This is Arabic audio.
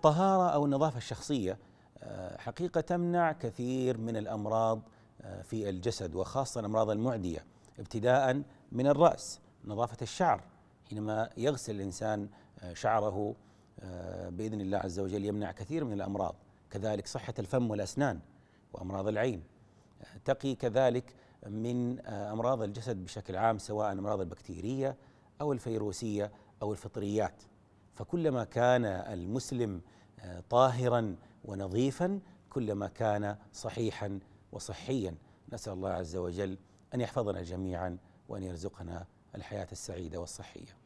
الطهارة أو النظافة الشخصية آه، حقيقة تمنع كثير من الأمراض آه، في الجسد وخاصة الأمراض المعدية ابتداء من الرأس نظافة الشعر. حينما يغسل الإنسان آه، شعره بإذن الله عز وجل يمنع كثير من الأمراض كذلك صحة الفم والأسنان وأمراض العين. تقي كذلك من أمراض الجسد بشكل عام سواء أمراض البكتيرية أو الفيروسية أو الفطريات. فكلما كان المسلم آه، طاهرا ونظيفا كلما كان صحيحا وصحيا. نسأل الله عز وجل أن يحفظنا جميعا وأن يرزقنا الحياة السعيدة والصحية.